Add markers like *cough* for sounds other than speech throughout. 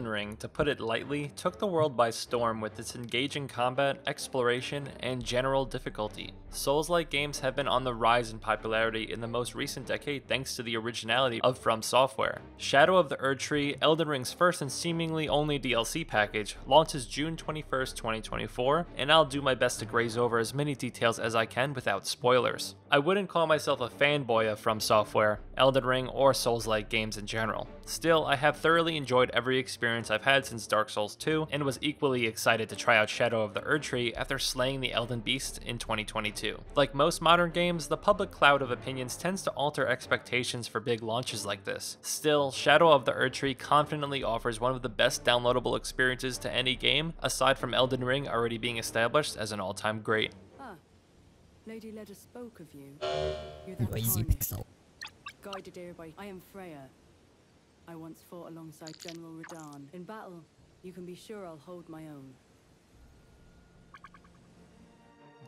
Elden Ring, to put it lightly, took the world by storm with its engaging combat, exploration, and general difficulty. Souls-like games have been on the rise in popularity in the most recent decade thanks to the originality of From Software. Shadow of the Erdtree, Elden Ring's first and seemingly only DLC package, launches June 21st, 2024, and I'll do my best to graze over as many details as I can without spoilers. I wouldn't call myself a fanboy of From Software, Elden Ring, or Souls-like games in general. Still, I have thoroughly enjoyed every experience I've had since Dark Souls 2, and was equally excited to try out Shadow of the Erdtree after slaying the Elden Beast in 2022. Like most modern games, the public cloud of opinions tends to alter expectations for big launches like this. Still, Shadow of the Erdtree confidently offers one of the best downloadable experiences to any game, aside from Elden Ring already being established as an all-time great. Ah, Lady Leda spoke of you. You're Ooh, that easy pixel. guided here by... I am Freyja. I once fought alongside General Radahn. In battle, you can be sure I'll hold my own.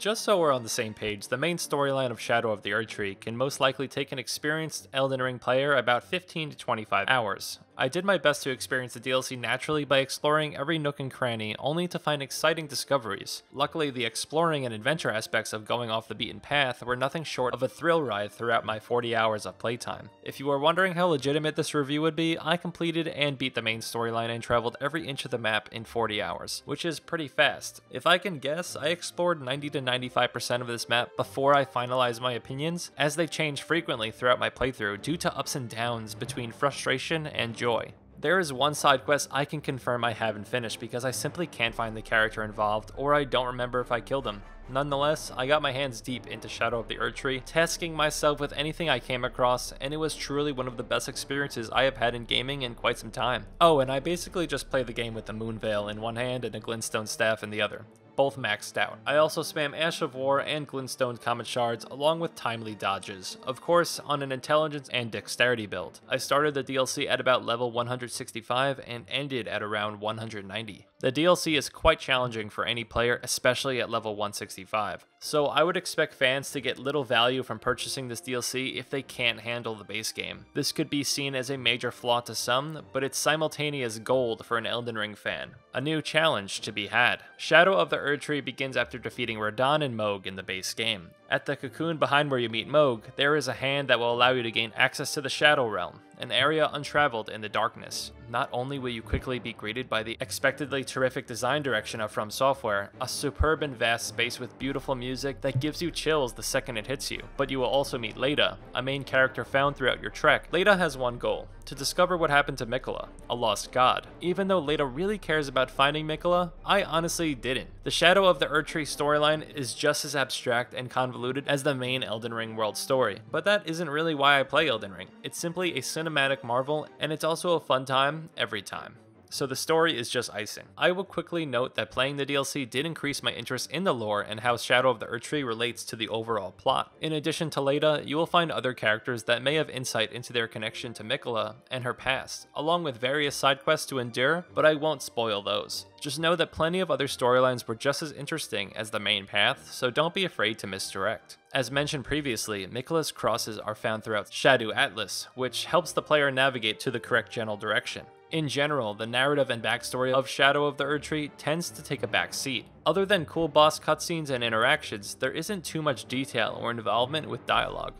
Just so we're on the same page, the main storyline of Shadow of the Erdtree can most likely take an experienced Elden Ring player about 15 to 25 hours. I did my best to experience the DLC naturally by exploring every nook and cranny, only to find exciting discoveries. Luckily, the exploring and adventure aspects of going off the beaten path were nothing short of a thrill ride throughout my 40 hours of playtime. If you are wondering how legitimate this review would be, I completed and beat the main storyline and traveled every inch of the map in 40 hours, which is pretty fast. If I can guess, I explored 90 to 95% of this map before I finalize my opinions, as they change frequently throughout my playthrough due to ups and downs between frustration and joy. There is one side quest I can confirm I haven't finished because I simply can't find the character involved or I don't remember if I killed him. Nonetheless, I got my hands deep into Shadow of the Erdtree, tasking myself with anything I came across, and it was truly one of the best experiences I have had in gaming in quite some time. Oh, and I basically just play the game with the Moon Veil in one hand and a Glintstone staff in the other both maxed out. I also spam Ash of War and Glintstone Comet Shards along with timely dodges, of course on an intelligence and dexterity build. I started the DLC at about level 165 and ended at around 190. The DLC is quite challenging for any player, especially at level 165, so I would expect fans to get little value from purchasing this DLC if they can't handle the base game. This could be seen as a major flaw to some, but it's simultaneous gold for an Elden Ring fan. A new challenge to be had. Shadow of the Erdtree begins after defeating Radahn and Mohg in the base game. At the cocoon behind where you meet Mohg, there is a hand that will allow you to gain access to the Shadow Realm, an area untraveled in the darkness. Not only will you quickly be greeted by the expectedly terrific design direction of From Software, a superb and vast space with beautiful music that gives you chills the second it hits you, but you will also meet Leda, a main character found throughout your trek. Leda has one goal, to discover what happened to Miquella, a lost god. Even though Leda really cares about finding Miquella, I honestly didn't. The Shadow of the Erdtree storyline is just as abstract and convoluted as the main Elden Ring world story, but that isn't really why I play Elden Ring. It's simply a cinematic marvel, and it's also a fun time every time so the story is just icing. I will quickly note that playing the DLC did increase my interest in the lore and how Shadow of the Erdtree relates to the overall plot. In addition to Leda, you will find other characters that may have insight into their connection to Miquella and her past, along with various side quests to endure, but I won't spoil those. Just know that plenty of other storylines were just as interesting as the main path, so don't be afraid to misdirect. As mentioned previously, Miquella's crosses are found throughout Shadow Atlas, which helps the player navigate to the correct general direction. In general, the narrative and backstory of Shadow of the Erdtree tends to take a back seat. Other than cool boss cutscenes and interactions, there isn't too much detail or involvement with dialogue.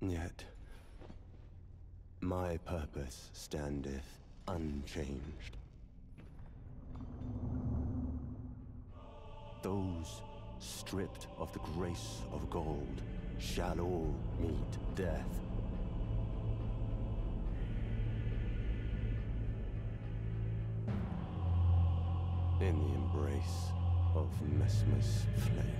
Yet, my purpose standeth unchanged. Those stripped of the grace of gold shall all meet death. In the embrace of Messmer's flame.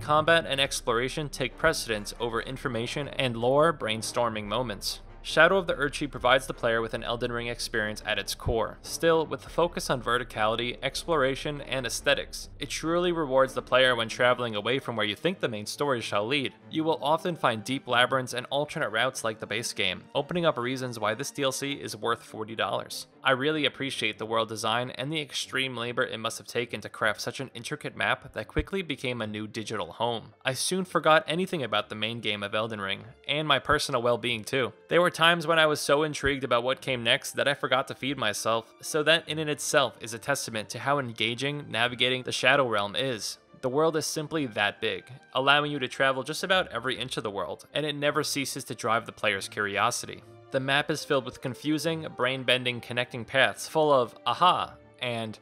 Combat and exploration take precedence over information and lore brainstorming moments. Shadow of the Erdtree provides the player with an Elden Ring experience at its core. Still, with the focus on verticality, exploration, and aesthetics, it truly rewards the player when traveling away from where you think the main story shall lead. You will often find deep labyrinths and alternate routes like the base game, opening up reasons why this DLC is worth $40. I really appreciate the world design and the extreme labor it must have taken to craft such an intricate map that quickly became a new digital home. I soon forgot anything about the main game of Elden Ring, and my personal well-being too. There were times when I was so intrigued about what came next that I forgot to feed myself, so that in and itself is a testament to how engaging navigating the Shadow Realm is. The world is simply that big, allowing you to travel just about every inch of the world, and it never ceases to drive the player's curiosity. The map is filled with confusing, brain bending connecting paths full of aha and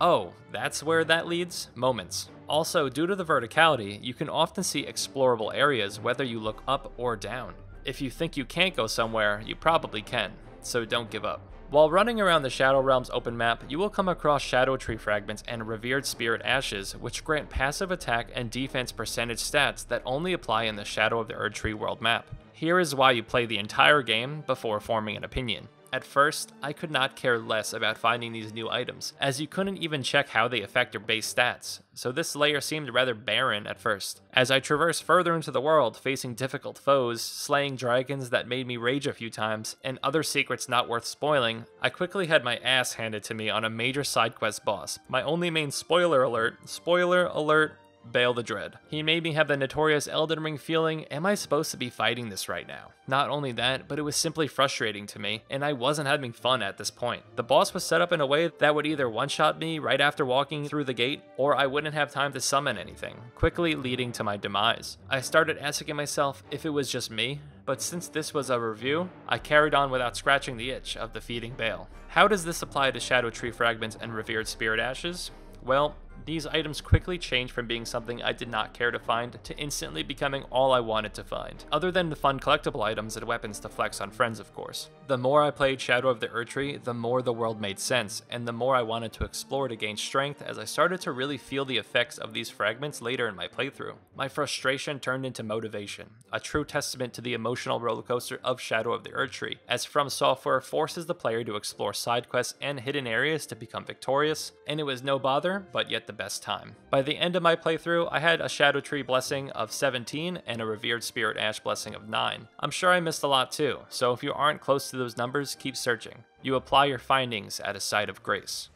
oh, that's where that leads moments. Also, due to the verticality, you can often see explorable areas whether you look up or down. If you think you can't go somewhere, you probably can, so don't give up. While running around the Shadow Realms open map, you will come across Scadutree fragments and Revered Spirit Ashes, which grant passive attack and defense percentage stats that only apply in the Shadow of the Erdtree world map. Here is why you play the entire game before forming an opinion. At first, I could not care less about finding these new items, as you couldn't even check how they affect your base stats, so this layer seemed rather barren at first. As I traversed further into the world, facing difficult foes, slaying dragons that made me rage a few times, and other secrets not worth spoiling, I quickly had my ass handed to me on a major side quest boss. My only main spoiler alert, spoiler alert, Bayle the Dread. He made me have the notorious Elden Ring feeling, am I supposed to be fighting this right now? Not only that, but it was simply frustrating to me, and I wasn't having fun at this point. The boss was set up in a way that would either one-shot me right after walking through the gate, or I wouldn't have time to summon anything, quickly leading to my demise. I started asking myself if it was just me, but since this was a review, I carried on without scratching the itch of defeating Bayle. How does this apply to Scadutree Fragments and Revered Spirit Ashes? Well, these items quickly changed from being something I did not care to find to instantly becoming all I wanted to find, other than the fun collectible items and weapons to flex on friends of course. The more I played Shadow of the Erdtree, the more the world made sense, and the more I wanted to explore to gain strength as I started to really feel the effects of these fragments later in my playthrough. My frustration turned into motivation, a true testament to the emotional rollercoaster of Shadow of the Erdtree, as From Software forces the player to explore side quests and hidden areas to become victorious, and it was no bother, but yet the best time. By the end of my playthrough, I had a Scadutree blessing of 17 and a Revered Spirit Ash blessing of 9. I'm sure I missed a lot too, so if you aren't close to those numbers, keep searching. You apply your findings at a site of grace.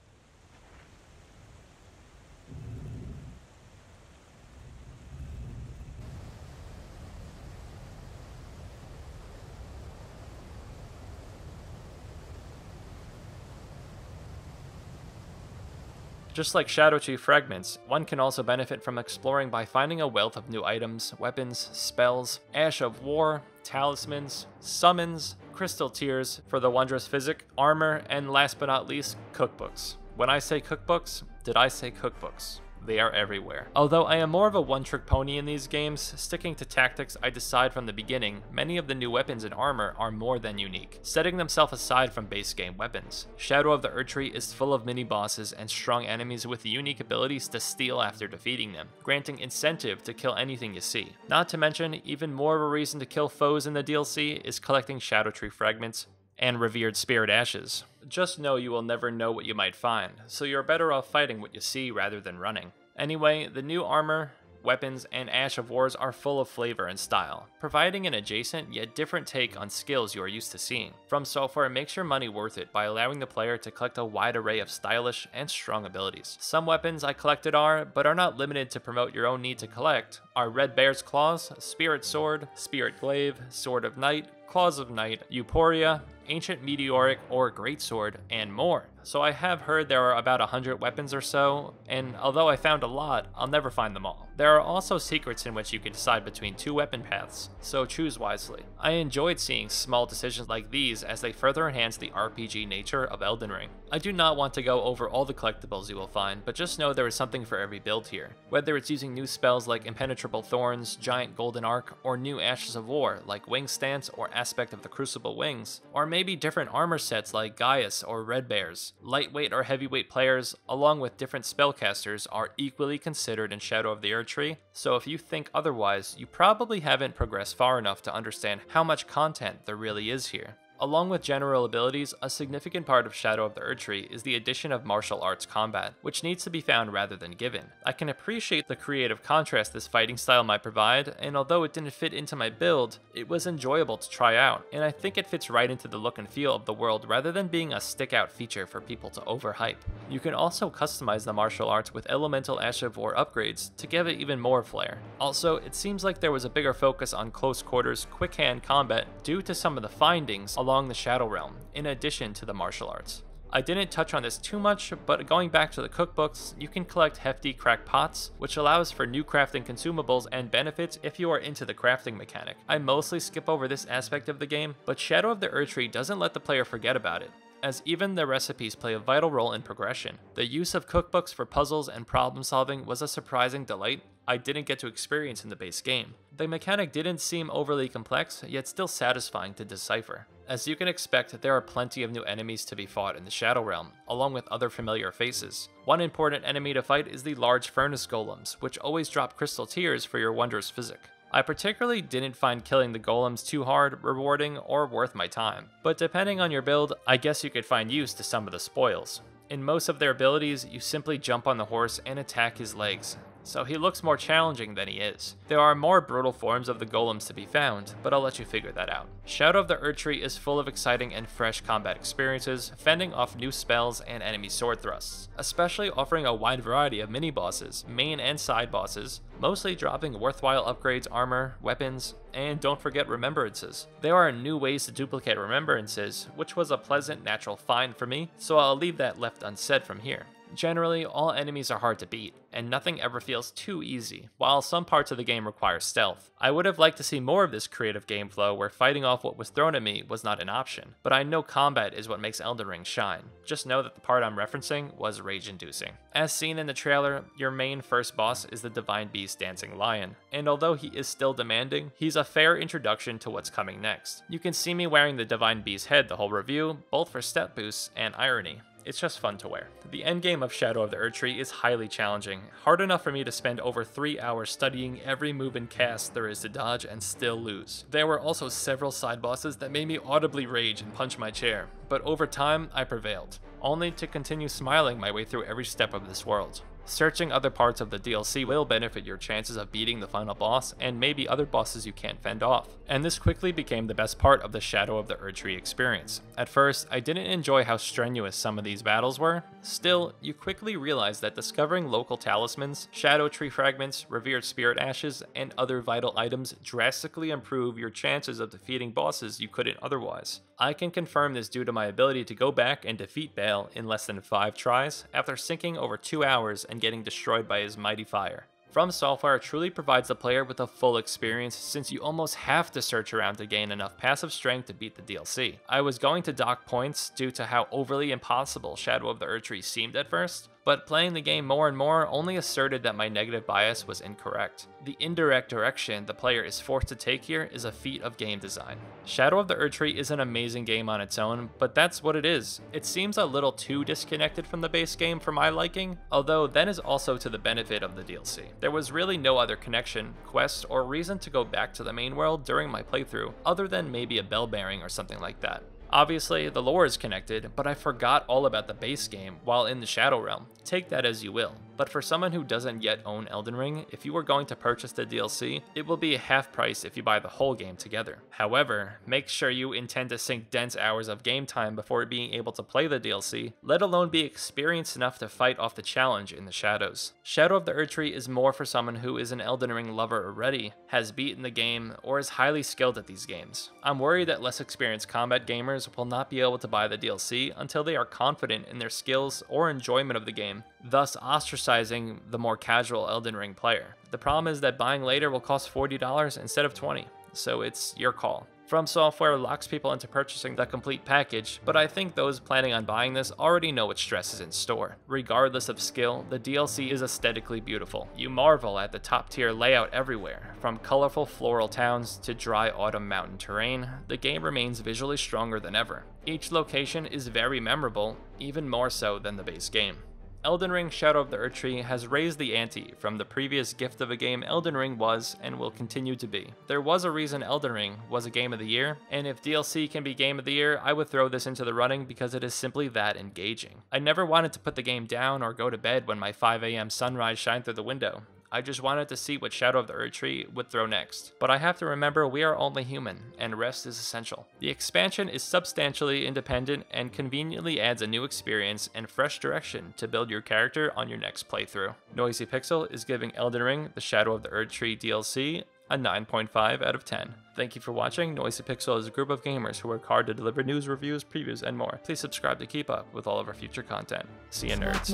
Just like Scadutree fragments, one can also benefit from exploring by finding a wealth of new items, weapons, spells, Ash of War, talismans, summons, crystal tears for the wondrous physic, armor, and last but not least, cookbooks. When I say cookbooks, did I say cookbooks? They are everywhere. Although I am more of a one-trick pony in these games, sticking to tactics I decide from the beginning, many of the new weapons and armor are more than unique, setting themselves aside from base game weapons. Shadow of the Erdtree is full of mini-bosses and strong enemies with unique abilities to steal after defeating them, granting incentive to kill anything you see. Not to mention, even more of a reason to kill foes in the DLC is collecting Scadutree fragments, and revered spirit ashes. Just know you will never know what you might find, so you're better off fighting what you see rather than running. Anyway, the new armor, weapons, and Ash of Wars are full of flavor and style, providing an adjacent yet different take on skills you are used to seeing. From Software makes your money worth it by allowing the player to collect a wide array of stylish and strong abilities. Some weapons I collected are, but are not limited to promote your own need to collect, are Red Bear's Claws, Spirit Sword, Spirit Glaive, Sword of Night, Claws of Night, Euphoria, Ancient Meteoric Ore Greatsword, and more. So I have heard there are about 100 weapons or so, and although I found a lot, I'll never find them all. There are also secrets in which you can decide between two weapon paths, so choose wisely. I enjoyed seeing small decisions like these as they further enhance the RPG nature of Elden Ring. I do not want to go over all the collectibles you will find, but just know there is something for every build here. Whether it's using new spells like Impenetrable Thorns, Giant Golden Arc, or new Ashes of War like Wing Stance or Aspect of the Crucible Wings, or maybe different armor sets like Gaius or Red Bears. Lightweight or heavyweight players, along with different spellcasters, are equally considered in Shadow of the Erdtree, so if you think otherwise, you probably haven't progressed far enough to understand how much content there really is here. Along with general abilities, a significant part of Shadow of the Erdtree is the addition of martial arts combat, which needs to be found rather than given. I can appreciate the creative contrast this fighting style might provide, and although it didn't fit into my build, it was enjoyable to try out, and I think it fits right into the look and feel of the world rather than being a stick-out feature for people to overhype. You can also customize the martial arts with elemental Ash of War upgrades to give it even more flair. Also, it seems like there was a bigger focus on close quarters, quick hand combat due to some of the findings along the Shadow Realm, in addition to the martial arts. I didn't touch on this too much, but going back to the cookbooks, you can collect hefty cracked pots, which allows for new crafting consumables and benefits if you are into the crafting mechanic. I mostly skip over this aspect of the game, but Shadow of the Erdtree doesn't let the player forget about it as even the recipes play a vital role in progression. The use of cookbooks for puzzles and problem solving was a surprising delight I didn't get to experience in the base game. The mechanic didn't seem overly complex, yet still satisfying to decipher. As you can expect, there are plenty of new enemies to be fought in the Shadow Realm, along with other familiar faces. One important enemy to fight is the large furnace golems, which always drop crystal tears for your wondrous physic. I particularly didn't find killing the golems too hard, rewarding, or worth my time, but depending on your build, I guess you could find use to some of the spoils. In most of their abilities, you simply jump on the horse and attack his legs, so he looks more challenging than he is. There are more brutal forms of the golems to be found, but I'll let you figure that out. Shadow of the Erdtree is full of exciting and fresh combat experiences, fending off new spells and enemy sword thrusts, especially offering a wide variety of mini-bosses, main and side bosses, mostly dropping worthwhile upgrades, armor, weapons, and don't forget remembrances. There are new ways to duplicate remembrances, which was a pleasant natural find for me, so I'll leave that left unsaid from here. Generally, all enemies are hard to beat, and nothing ever feels too easy, while some parts of the game require stealth. I would have liked to see more of this creative game flow where fighting off what was thrown at me was not an option, but I know combat is what makes Elden Ring shine. Just know that the part I'm referencing was rage-inducing. As seen in the trailer, your main first boss is the Divine Beast Dancing Lion, and although he is still demanding, he's a fair introduction to what's coming next. You can see me wearing the Divine Beast head the whole review, both for step boosts and irony. It's just fun to wear. The endgame of Shadow of the Erdtree is highly challenging, hard enough for me to spend over 3 hours studying every move and cast there is to dodge and still lose. There were also several side bosses that made me audibly rage and punch my chair, but over time I prevailed, only to continue smiling my way through every step of this world. Searching other parts of the DLC will benefit your chances of beating the final boss and maybe other bosses you can't fend off. And this quickly became the best part of the Shadow of the Erdtree experience. At first, I didn't enjoy how strenuous some of these battles were. Still, you quickly realize that discovering local talismans, Scadutree fragments, revered spirit ashes, and other vital items drastically improve your chances of defeating bosses you couldn't otherwise. I can confirm this due to my ability to go back and defeat Bayle in less than 5 tries, after sinking over 2 hours and getting destroyed by his mighty fire. From Software truly provides the player with a full experience since you almost have to search around to gain enough passive strength to beat the DLC. I was going to dock points due to how overly impossible Shadow of the Erdtree seemed at first, but playing the game more and more only asserted that my negative bias was incorrect. The indirect direction the player is forced to take here is a feat of game design. Shadow of the Erdtree is an amazing game on its own, but that's what it is. It seems a little too disconnected from the base game for my liking, although that is also to the benefit of the DLC. There was really no other connection, quest, or reason to go back to the main world during my playthrough, other than maybe a bell bearing or something like that. Obviously, the lore is connected, but I forgot all about the base game while in the Shadow Realm. Take that as you will. But for someone who doesn't yet own Elden Ring, if you are going to purchase the DLC, it will be half price if you buy the whole game together. However, make sure you intend to sink dense hours of game time before being able to play the DLC, let alone be experienced enough to fight off the challenge in the shadows. Shadow of the Erdtree is more for someone who is an Elden Ring lover already, has beaten the game, or is highly skilled at these games. I'm worried that less experienced combat gamers will not be able to buy the DLC until they are confident in their skills or enjoyment of the game, thus ostracizing the more casual Elden Ring player. The problem is that buying later will cost $40 instead of 20, so it's your call. From Software locks people into purchasing the complete package, but I think those planning on buying this already know what stress is in store. Regardless of skill, the DLC is aesthetically beautiful. You marvel at the top tier layout everywhere. From colorful floral towns to dry autumn mountain terrain, the game remains visually stronger than ever. Each location is very memorable, even more so than the base game. Elden Ring Shadow of the Erdtree has raised the ante from the previous gift of a game Elden Ring was and will continue to be. There was a reason Elden Ring was a game of the year, and if DLC can be game of the year, I would throw this into the running because it is simply that engaging. I never wanted to put the game down or go to bed when my 5am sunrise shined through the window. I just wanted to see what Shadow of the Erdtree would throw next. But I have to remember we are only human, and rest is essential. The expansion is substantially independent and conveniently adds a new experience and fresh direction to build your character on your next playthrough. Noisy Pixel is giving Elden Ring The Shadow of the Erdtree DLC a 9.5 out of 10. Thank you for watching. Noisy Pixel is a group of gamers who work hard to deliver news, reviews, previews, and more. Please subscribe to keep up with all of our future content. See you nerds.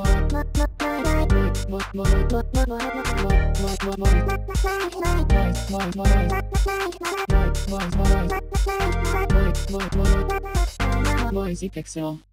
*laughs* Noisy Pixel.